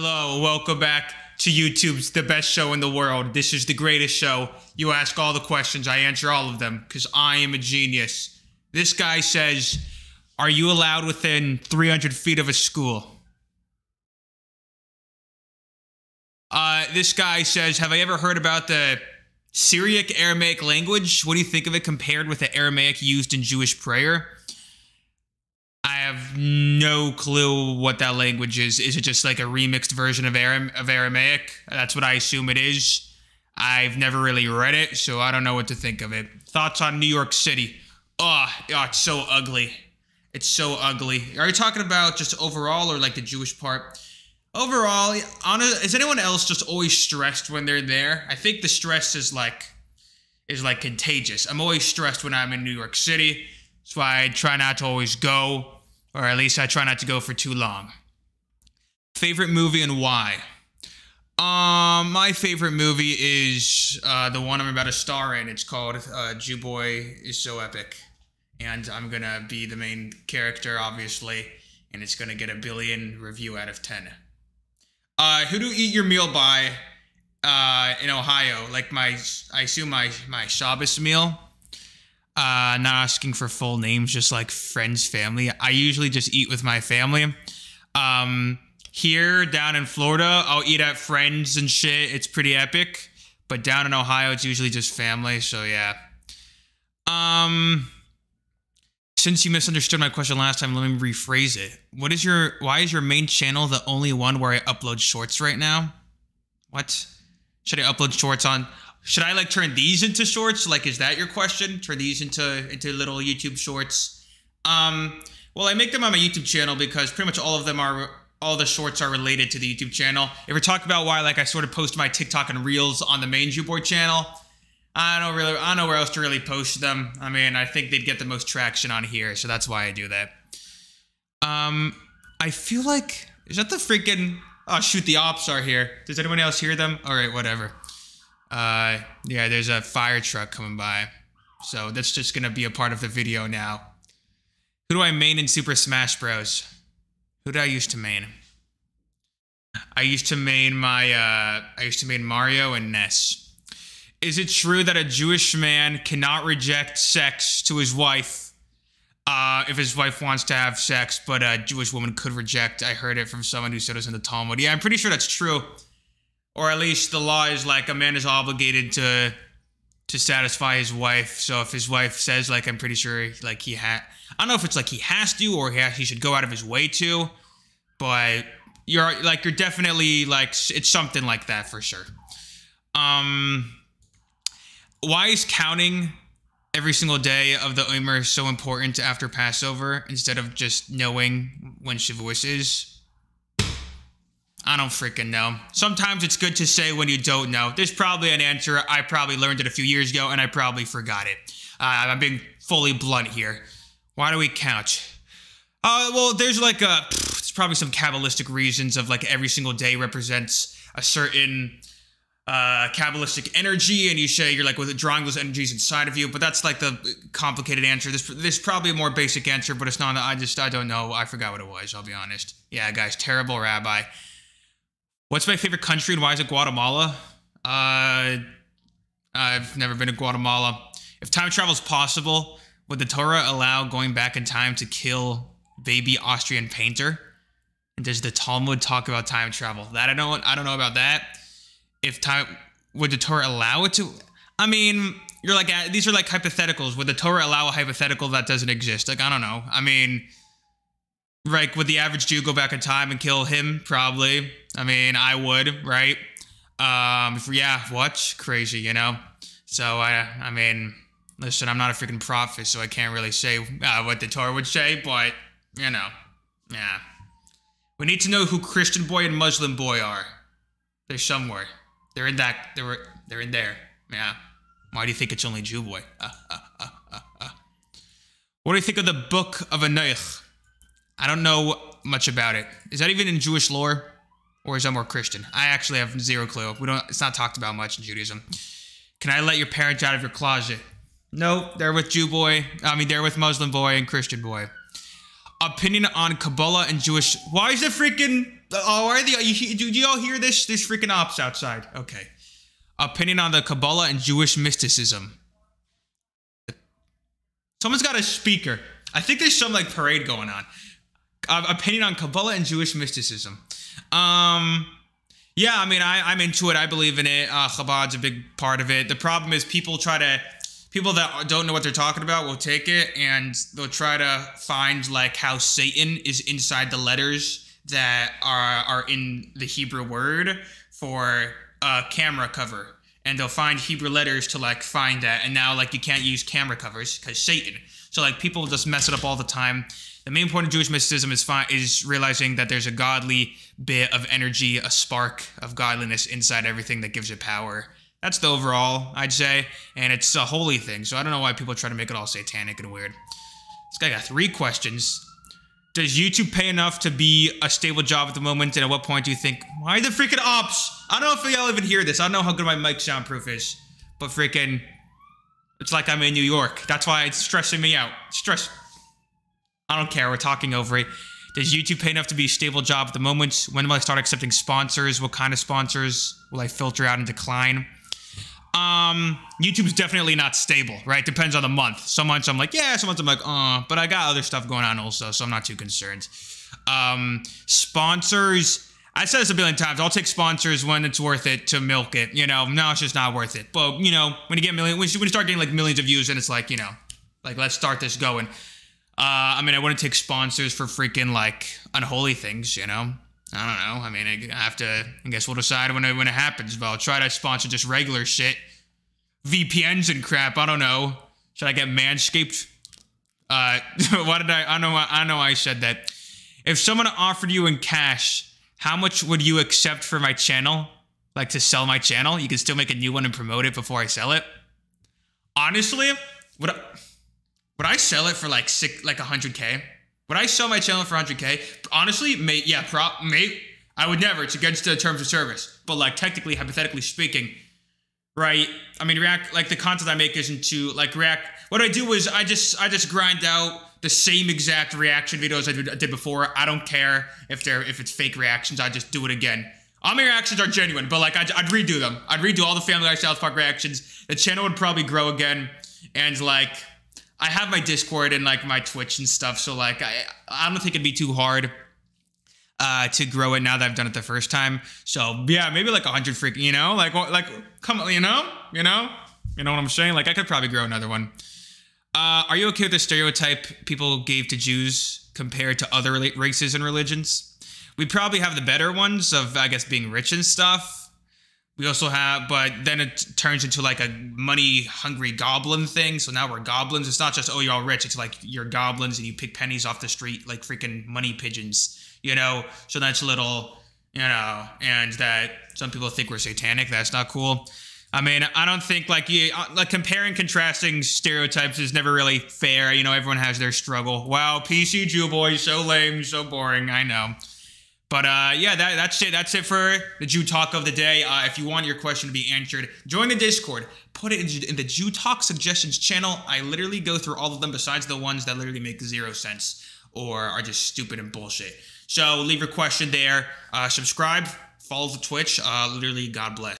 Hello, welcome back to YouTube's The Best Show in the World. This is the greatest show. You ask all the questions, I answer all of them because I am a genius. This guy says, Are you allowed within 300 feet of a school? Uh, this guy says, Have I ever heard about the Syriac Aramaic language? What do you think of it compared with the Aramaic used in Jewish prayer? No clue what that language is. Is it just like a remixed version of Aram- of Aramaic? That's what I assume it is. I've never really read it, so I don't know what to think of it. Thoughts on New York City? Oh, oh it's so ugly. It's so ugly. Are you talking about just overall or like the Jewish part? Overall, is anyone else just always stressed when they're there? I think the stress is like is like contagious. I'm always stressed when I'm in New York City. That's why I try not to always go, or at least I try not to go for too long. Favorite movie and why? Um, my favorite movie is uh, the one I'm about to star in. It's called uh, Jew Boy is So Epic, and I'm gonna be the main character, obviously, and it's gonna get a billion review out of ten. Uh, who do you eat your meal by? Uh, in Ohio, like my, I assume my my Shabbos meal uh, not asking for full names, just like friends, family. I usually just eat with my family. Um, here down in Florida, I'll eat at friends and shit. It's pretty epic. But down in Ohio, it's usually just family. So yeah. Um, since you misunderstood my question last time, let me rephrase it. What is your? Why is your main channel the only one where I upload shorts right now? What? Should I upload shorts on? Should I like turn these into shorts? Like, is that your question? Turn these into into little YouTube shorts? Um, well, I make them on my YouTube channel because pretty much all of them are all the shorts are related to the YouTube channel. If we're talking about why, like, I sort of post my TikTok and Reels on the main Jewboy channel, I don't really, I don't know where else to really post them. I mean, I think they'd get the most traction on here, so that's why I do that. Um, I feel like is that the freaking? Oh shoot, the ops are here. Does anyone else hear them? All right, whatever. Uh, yeah, there's a fire truck coming by. So that's just gonna be a part of the video now. Who do I main in Super Smash Bros? Who did I used to main? I used to main my, uh, I used to main Mario and Ness. Is it true that a Jewish man cannot reject sex to his wife uh, if his wife wants to have sex, but a Jewish woman could reject? I heard it from someone who said it was in the Talmud. Yeah, I'm pretty sure that's true or at least the law is like a man is obligated to to satisfy his wife. So if his wife says like I'm pretty sure like he had I don't know if it's like he has to or he, he should go out of his way to, but you're like you're definitely like it's something like that for sure. Um why is counting every single day of the Omer so important after Passover instead of just knowing when Shavuos is? I don't freaking know. Sometimes it's good to say when you don't know. There's probably an answer. I probably learned it a few years ago and I probably forgot it. Uh, I'm being fully blunt here. Why do we count? Uh, well, there's like a, there's probably some Kabbalistic reasons of like every single day represents a certain uh, Kabbalistic energy, and you say you're like withdrawing those energies inside of you. But that's like the complicated answer. There's, there's probably a more basic answer, but it's not. I just I don't know. I forgot what it was. I'll be honest. Yeah, guys, terrible rabbi. What's my favorite country and why is it Guatemala? Uh, I've never been to Guatemala. If time travel is possible, would the Torah allow going back in time to kill baby Austrian painter? And does the Talmud talk about time travel? That I don't I don't know about that. If time would the Torah allow it to? I mean, you're like these are like hypotheticals. Would the Torah allow a hypothetical that doesn't exist? Like I don't know. I mean, like would the average Jew go back in time and kill him? Probably. I mean, I would, right? Um, yeah, watch Crazy, you know? So, I, I mean, listen, I'm not a freaking prophet, so I can't really say uh, what the Torah would say, but, you know, yeah. We need to know who Christian boy and Muslim boy are. They're somewhere. They're in that, they're, they're in there. Yeah. Why do you think it's only Jew boy? Uh, uh, uh, uh, uh. what do you think of the book of Enoch? I don't know much about it. Is that even in Jewish lore? Or is that more Christian? I actually have zero clue. We don't it's not talked about much in Judaism. Can I let your parents out of your closet? Nope, they're with Jew boy. I mean they're with Muslim boy and Christian boy. Opinion on Kabbalah and Jewish Why is the freaking Oh, are the you, do you all hear this? This freaking ops outside. Okay. Opinion on the Kabbalah and Jewish mysticism. Someone's got a speaker. I think there's some like parade going on. Uh, opinion on Kabbalah and Jewish mysticism. Um, yeah, I mean, I, I'm into it. I believe in it. Uh, Chabad's a big part of it. The problem is people try to, people that don't know what they're talking about will take it and they'll try to find like how Satan is inside the letters that are are in the Hebrew word for a camera cover. And they'll find Hebrew letters to like find that. And now like you can't use camera covers because Satan. So like people just mess it up all the time. The main point of Jewish mysticism is fi- is realizing that there's a godly bit of energy, a spark of godliness inside everything that gives it power. That's the overall, I'd say, and it's a holy thing. So I don't know why people try to make it all satanic and weird. This guy got three questions. Does YouTube pay enough to be a stable job at the moment? And at what point do you think, why the freaking ops? I don't know if y'all even hear this. I don't know how good my mic soundproof is, but freaking, it's like I'm in New York. That's why it's stressing me out. Stress. I don't care. We're talking over it. Does YouTube pay enough to be a stable job at the moment? When will I start accepting sponsors? What kind of sponsors will I filter out and decline? Um, YouTube's definitely not stable, right? Depends on the month. Some months I'm like, yeah, some months I'm like, uh, but I got other stuff going on also, so I'm not too concerned. Um, sponsors, I said this a billion times. I'll take sponsors when it's worth it to milk it. You know, now it's just not worth it. But you know, when you get million, when you start getting like millions of views, and it's like, you know, like let's start this going. Uh, I mean, I wouldn't take sponsors for freaking like unholy things, you know. I don't know. I mean, I have to. I guess we'll decide when it when it happens. But I'll try to sponsor just regular shit, VPNs and crap. I don't know. Should I get Manscaped? Uh, why did I? I know. I know. I said that. If someone offered you in cash, how much would you accept for my channel? Like to sell my channel? You can still make a new one and promote it before I sell it. Honestly, what? I, would I sell it for like six, like 100k? Would I sell my channel for 100k? Honestly, may yeah, prop, may I would never. It's against the terms of service. But like technically, hypothetically speaking, right? I mean, React like the content I make isn't too like React. What I do is I just I just grind out the same exact reaction videos I did before. I don't care if they're if it's fake reactions. I just do it again. All my reactions are genuine, but like I'd, I'd redo them. I'd redo all the Family Guy South Park reactions. The channel would probably grow again, and like I have my Discord and like my Twitch and stuff, so like I I don't think it'd be too hard uh to grow it now that I've done it the first time. So yeah, maybe like 100 freaking, you know, like like come you know, you know, you know what I'm saying? Like I could probably grow another one. Uh, are you okay with the stereotype people gave to Jews compared to other races and religions? We probably have the better ones of I guess being rich and stuff. We also have, but then it turns into like a money hungry goblin thing. So now we're goblins. It's not just, oh, you're all rich. It's like you're goblins and you pick pennies off the street like freaking money pigeons, you know? So that's a little, you know, and that some people think we're satanic. That's not cool. I mean, I don't think like you uh, like comparing contrasting stereotypes is never really fair. You know, everyone has their struggle. Wow, PC Jew boy, so lame, so boring. I know. But uh, yeah, that, that's it. That's it for the Jew Talk of the day. Uh, if you want your question to be answered, join the Discord. Put it in, the Jew Talk suggestions channel. I literally go through all of them besides the ones that literally make zero sense or are just stupid and bullshit. So leave your question there. Uh, subscribe, follow the Twitch. Uh, literally, God bless.